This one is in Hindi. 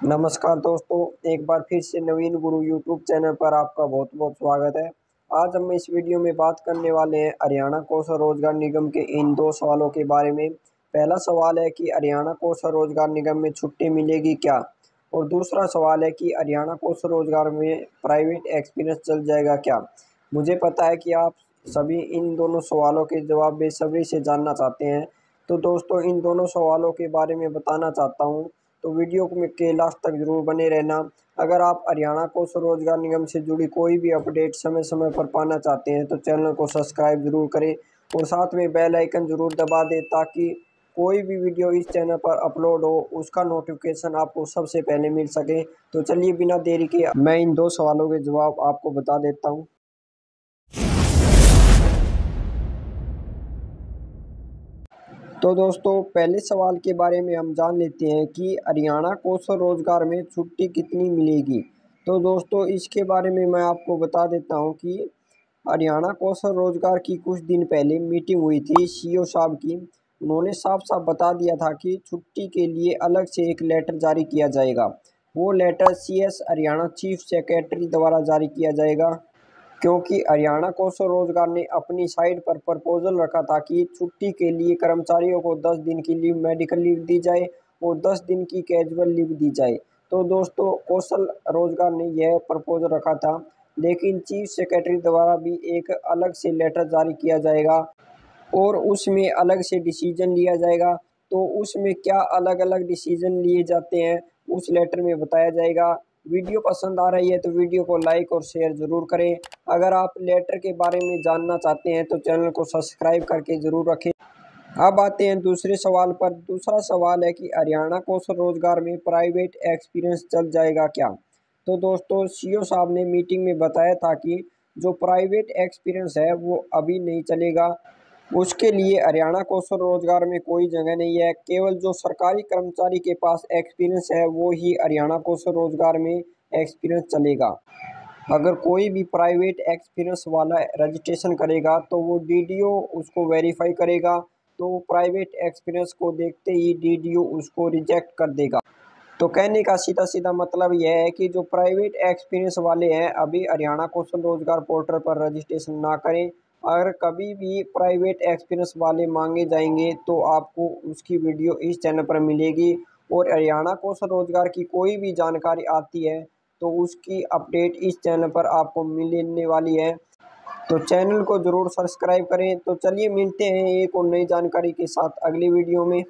नमस्कार दोस्तों, एक बार फिर से नवीन गुरु यूट्यूब चैनल पर आपका बहुत बहुत स्वागत है। आज हम इस वीडियो में बात करने वाले हैं हरियाणा कौशल रोज़गार निगम के इन दो सवालों के बारे में। पहला सवाल है कि हरियाणा कौशल रोज़गार निगम में छुट्टी मिलेगी क्या? और दूसरा सवाल है कि हरियाणा कौशल रोज़गार में प्राइवेट एक्सपीरियंस चल जाएगा क्या? मुझे पता है कि आप सभी इन दोनों सवालों के जवाब बेसब्री से जानना चाहते हैं। तो दोस्तों, इन दोनों सवालों के बारे में बताना चाहता हूँ। तो वीडियो के लास्ट तक ज़रूर बने रहना। अगर आप हरियाणा को स्वरोजगार निगम से जुड़ी कोई भी अपडेट समय समय पर पाना चाहते हैं तो चैनल को सब्सक्राइब ज़रूर करें और साथ में बेल आइकन ज़रूर दबा दें ताकि कोई भी वीडियो इस चैनल पर अपलोड हो, उसका नोटिफिकेशन आपको सबसे पहले मिल सके। तो चलिए बिना देरी के मैं इन दो सवालों के जवाब आपको बता देता हूँ। तो दोस्तों, पहले सवाल के बारे में हम जान लेते हैं कि हरियाणा कौशल रोज़गार में छुट्टी कितनी मिलेगी। तो दोस्तों, इसके बारे में मैं आपको बता देता हूँ कि हरियाणा कौशल रोज़गार की कुछ दिन पहले मीटिंग हुई थी सीओ साहब की। उन्होंने साफ़ साफ़ बता दिया था कि छुट्टी के लिए अलग से एक लेटर जारी किया जाएगा। वो letter CS Haryana chief secretary द्वारा जारी किया जाएगा। क्योंकि हरियाणा कौशल रोज़गार ने अपनी साइट पर प्रपोजल रखा था कि छुट्टी के लिए कर्मचारियों को 10 दिन की लीव, मेडिकल लीव दी जाए और 10 दिन की कैजुअल लीव दी जाए। तो दोस्तों, कौशल रोज़गार ने यह प्रपोजल रखा था, लेकिन चीफ सेक्रेटरी द्वारा भी एक अलग से लेटर जारी किया जाएगा और उसमें अलग से डिसीज़न लिया जाएगा। तो उसमें क्या अलग अलग डिसीज़न लिए जाते हैं, उस लेटर में बताया जाएगा। वीडियो पसंद आ रही है तो वीडियो को लाइक और शेयर ज़रूर करें। अगर आप लेटर के बारे में जानना चाहते हैं तो चैनल को सब्सक्राइब करके ज़रूर रखें। अब आते हैं दूसरे सवाल पर। दूसरा सवाल है कि हरियाणा कौशल रोज़गार में प्राइवेट एक्सपीरियंस चल जाएगा क्या? तो दोस्तों, सीओ साहब ने मीटिंग में बताया था कि जो प्राइवेट एक्सपीरियंस है वो अभी नहीं चलेगा। उसके लिए हरियाणा कौशल रोज़गार में कोई जगह नहीं है। केवल जो सरकारी कर्मचारी के पास एक्सपीरियंस है, वो ही हरियाणा कौशल रोज़गार में एक्सपीरियंस चलेगा। अगर कोई भी प्राइवेट एक्सपीरियंस वाला रजिस्ट्रेशन करेगा तो वो डीडीओ उसको वेरीफाई करेगा। तो प्राइवेट एक्सपीरियंस को देखते ही डीडीओ उसको रिजेक्ट कर देगा। तो कहने का सीधा सीधा मतलब यह है कि जो प्राइवेट एक्सपीरियंस वाले हैं, अभी हरियाणा कौशल रोज़गार पोर्टल पर रजिस्ट्रेशन ना करें। अगर कभी भी प्राइवेट एक्सपीरियंस वाले मांगे जाएँगे तो आपको उसकी वीडियो इस चैनल पर मिलेगी। और हरियाणा कौशल रोज़गार की कोई भी जानकारी आती है तो उसकी अपडेट इस चैनल पर आपको मिलने वाली है। तो चैनल को ज़रूर सब्सक्राइब करें। तो चलिए मिलते हैं एक और नई जानकारी के साथ अगली वीडियो में।